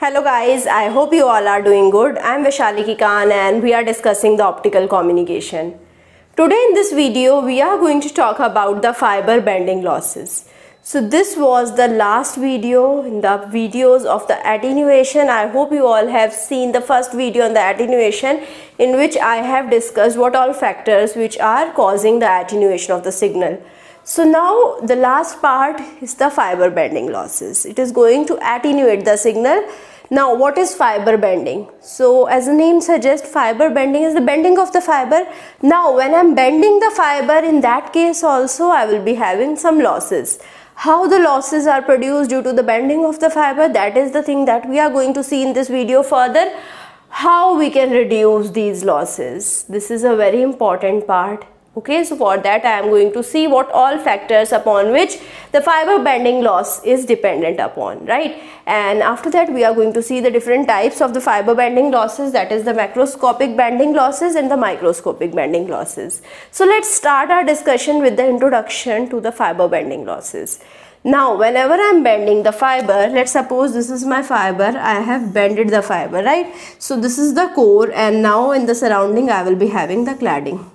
Hello guys, I hope you all are doing good. I am Vaishali Kikan and we are discussing the optical communication. Today in this video, we are going to talk about the fiber bending losses. So this was the last video in the videos of the attenuation. I hope you all have seen the first video on the attenuation in which I have discussed what all factors which are causing the attenuation of the signal. So now the last part is the fiber bending losses. It is going to attenuate the signal. Now what is fiber bending? So as the name suggests fiber bending is the bending of the fiber. Now when I am bending the fiber in that case also I will be having some losses. How the losses are produced due to the bending of the fiber that is the thing that we are going to see in this video further. How we can reduce these losses. This is a very important part okay so for that i am going to see what all factors upon which the fiber bending loss is dependent upon right? And after that we are going to see the different types of the fiber bending losses that is the macroscopic bending losses and the microscopic bending losses. So let's start our discussion with the introduction to the fiber bending losses. Now whenever i'm bending the fiber let's suppose this is my fiber i have bended the fiber right? So this is the core and now in the surrounding i will be having the cladding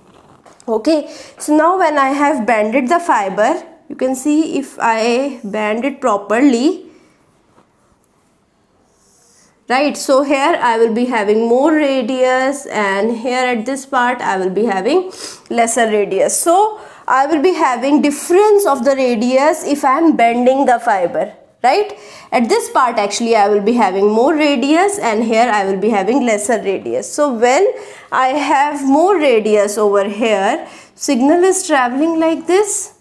okay so now when I have bended the fiber you can see if I bend it properly. Right so here I will be having more radius and here at this part I will be having lesser radius. So I will be having difference of the radius if I am bending the fiber right? At this part actually I will be having more radius and here I will be having lesser radius. So when I have more radius over here signal is traveling like this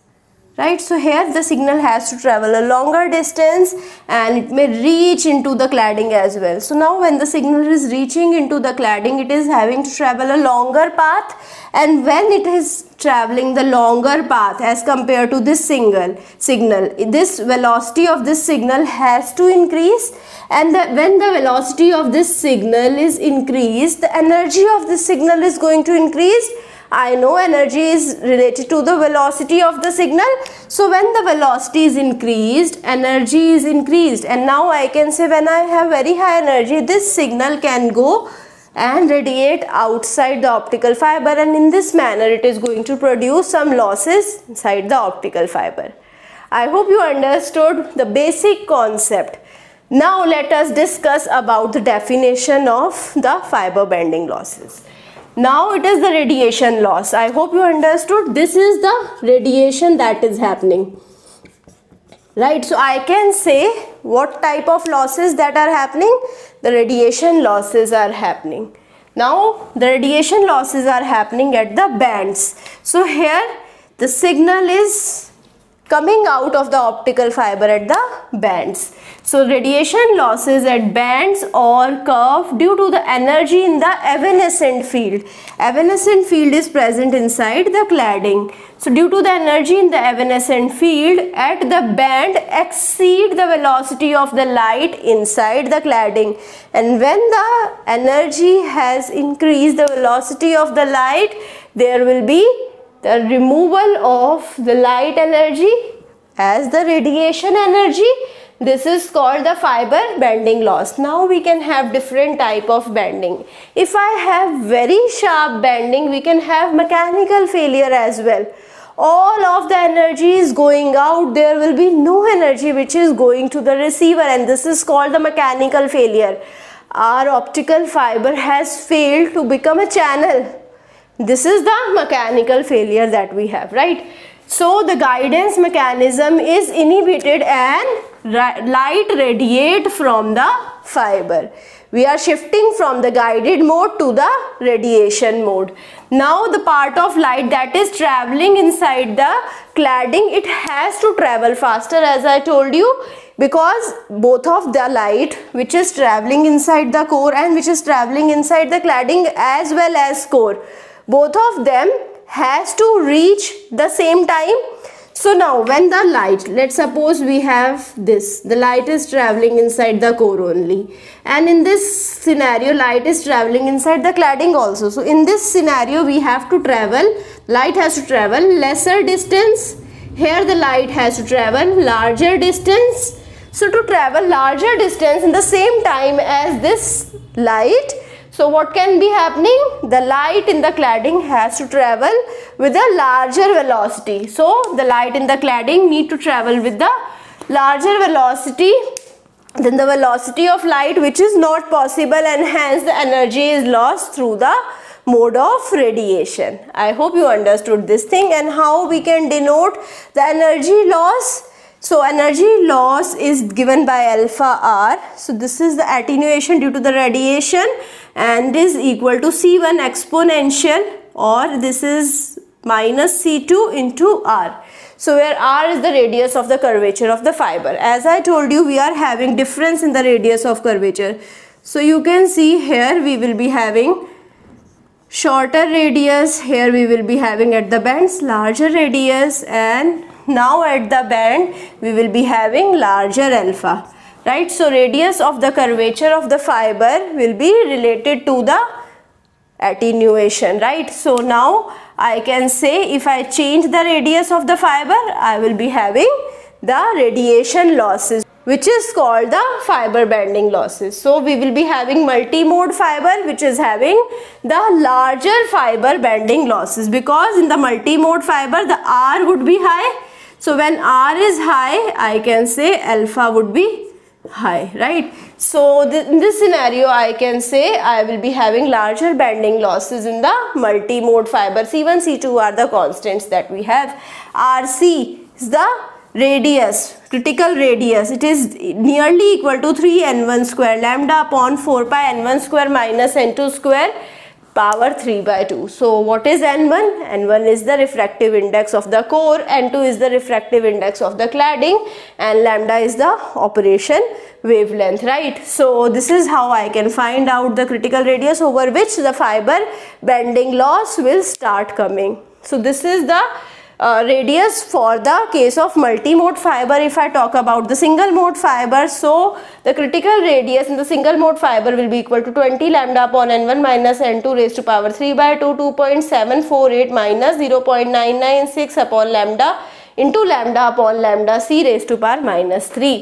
right so here the signal has to travel a longer distance and it may reach into the cladding as well. So now when the signal is reaching into the cladding it is having to travel a longer path and when it is traveling the longer path as compared to this single signal this velocity of this signal has to increase and the, when the velocity of this signal is increased the energy of this signal is going to increase I know energy is related to the velocity of the signal. So when the velocity is increased, energy is increased. And now I can say when I have very high energy, this signal can go and radiate outside the optical fiber and in this manner it is going to produce some losses inside the optical fiber. I hope you understood the basic concept. Now let us discuss about the definition of the fiber bending losses. Now it is the radiation loss. I hope you understood. This is the radiation that is happening. Right. So I can say what type of losses that are happening. The radiation losses are happening. Now the radiation losses are happening at the bends. So here the signal is coming out of the optical fiber at the bends. So radiation losses at bends or curve due to the energy in the evanescent field. Evanescent field is present inside the cladding. So due to the energy in the evanescent field at the bend exceed the velocity of the light inside the cladding. And when the energy has increased the velocity of the light, there will be the removal of the light energy as the radiation energy this is called the fiber bending loss. Now we can have different type of bending. If i have very sharp bending we can have mechanical failure as well. All of the energy is going out. There will be no energy which is going to the receiver and this is called the mechanical failure. Our optical fiber has failed to become a channel. This is the mechanical failure that we have, right? So the guidance mechanism is inhibited and light radiate from the fiber. We are shifting from the guided mode to the radiation mode. Now the part of light that is traveling inside the cladding, it has to travel faster as I told you because both of the light which is traveling inside the core and which is traveling inside the cladding as well as core both of them has to reach the same time. So now when the light let's suppose we have this the light is traveling inside the core only. And in this scenario light is traveling inside the cladding also. So in this scenario we have to travel light has to travel lesser distance. Here the light has to travel larger distance. So to travel larger distance in the same time as this light so what can be happening the light in the cladding has to travel with a larger velocity so the light in the cladding need to travel with the larger velocity than the velocity of light which is not possible and hence the energy is lost through the mode of radiation. I hope you understood this thing and how we can denote the energy loss. So energy loss is given by alpha r. So this is the attenuation due to the radiation and is equal to C1 exponential or this is minus C2 into r. So where r is the radius of the curvature of the fiber. As I told you we are having difference in the radius of curvature. So you can see here we will be having shorter radius here we will be having at the bends larger radius and now at the bend we will be having larger alpha right so radius of the curvature of the fiber will be related to the attenuation right so now I can say if I change the radius of the fiber I will be having the radiation losses which is called the fiber bending losses. So we will be having multi-mode fiber which is having the larger fiber bending losses because in the multi-mode fiber the R would be high. So when R is high I can say alpha would be high right. So th in this scenario I can say I will be having larger bending losses in the multi-mode fiber. C1, C2 are the constants that we have. RC is the radius critical radius it is nearly equal to 3 n1 square lambda upon 4 pi n1 square minus n2 square power 3 by 2 so what is n1 n1 is the refractive index of the core n2 is the refractive index of the cladding and lambda is the operation wavelength right? So this is how i can find out the critical radius over which the fiber bending loss will start coming. So this is the uh, radius for the case of multi-mode fiber if I talk about the single mode fiber so the critical radius in the single mode fiber will be equal to 20 lambda upon n1 minus n2 raised to power 3 by 2 2.748 minus 0.996 upon lambda into lambda upon lambda c raised to power minus 3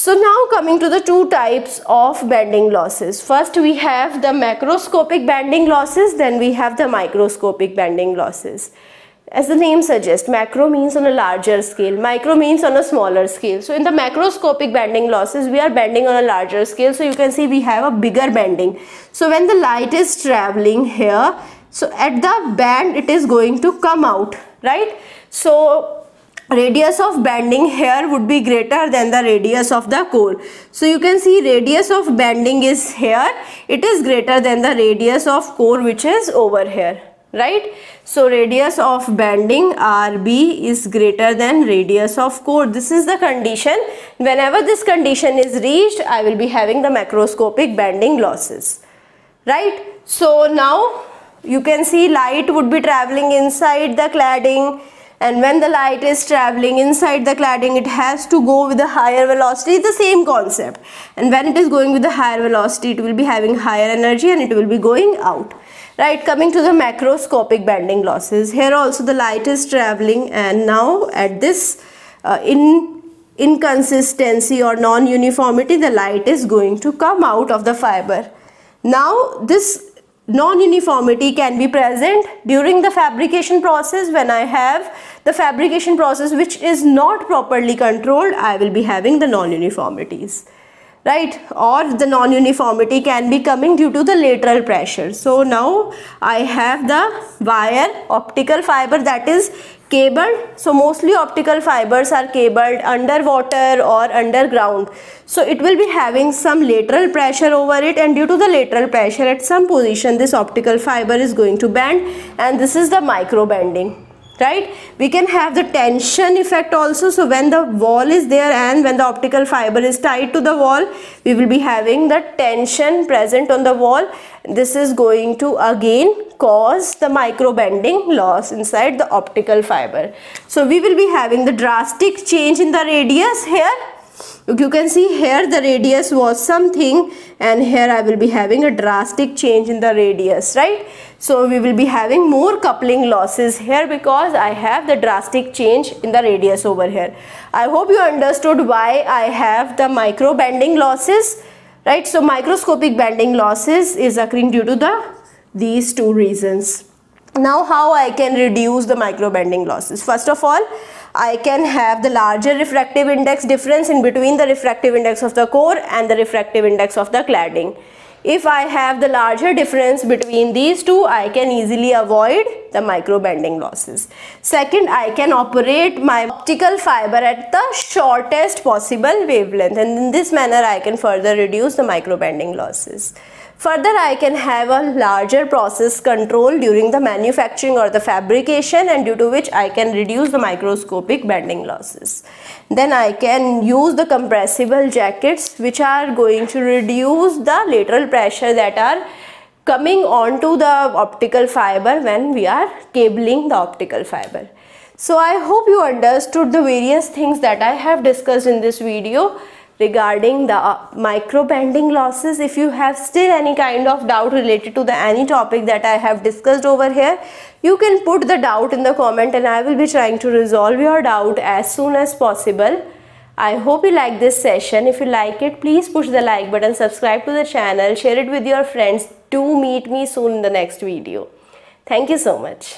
so now coming to the two types of bending losses. First we have the macroscopic bending losses then we have the microscopic bending losses. As the name suggests, macro means on a larger scale, micro means on a smaller scale. So in the macroscopic bending losses, we are bending on a larger scale. So you can see we have a bigger bending. So when the light is traveling here, so at the bend it is going to come out, right? So radius of bending here would be greater than the radius of the core. So you can see radius of bending is here. It is greater than the radius of core which is over here right so radius of bending rb is greater than radius of core. This is the condition. Whenever this condition is reached i will be having the macroscopic bending losses. Right? So now you can see light would be traveling inside the cladding. And when the light is traveling inside the cladding it has to go with a higher velocity. The same concept. And when it is going with a higher velocity it will be having higher energy and it will be going out right coming to the macroscopic bending losses. Here also the light is traveling and now at this uh, in inconsistency or non-uniformity the light is going to come out of the fiber. Now this non-uniformity can be present during the fabrication process. When I have the fabrication process which is not properly controlled I will be having the non-uniformities right? Or the non-uniformity can be coming due to the lateral pressure. So now I have the wire optical fiber that is cabled. So mostly optical fibers are cabled underwater or underground. So it will be having some lateral pressure over it and due to the lateral pressure at some position this optical fiber is going to bend and this is the micro bending right? We can have the tension effect also. So when the wall is there and when the optical fiber is tied to the wall we will be having the tension present on the wall. This is going to again cause the micro bending loss inside the optical fiber. So we will be having the drastic change in the radius here. You can see here the radius was something and here I will be having a drastic change in the radius right So we will be having more coupling losses here because I have the drastic change in the radius over here. I hope you understood why I have the micro bending losses, right? So microscopic bending losses is occurring due to the these two reasons. Now how I can reduce the micro bending losses? First of all, I can have the larger refractive index difference in between the refractive index of the core and the refractive index of the cladding. If I have the larger difference between these two, I can easily avoid the micro bending losses. Second, I can operate my optical fiber at the shortest possible wavelength and in this manner I can further reduce the micro bending losses. Further, I can have a larger process control during the manufacturing or the fabrication and due to which I can reduce the microscopic bending losses. Then I can use the compressible jackets which are going to reduce the lateral pressure that are coming onto the optical fiber when we are cabling the optical fiber. So I hope you understood the various things that I have discussed in this video regarding the uh, micro bending losses if you have still any kind of doubt related to the any topic that I have discussed over here you can put the doubt in the comment and I will be trying to resolve your doubt as soon as possible. I hope you like this session. If you like it please push the like button subscribe to the channel share it with your friends. Do meet me soon in the next video. Thank you so much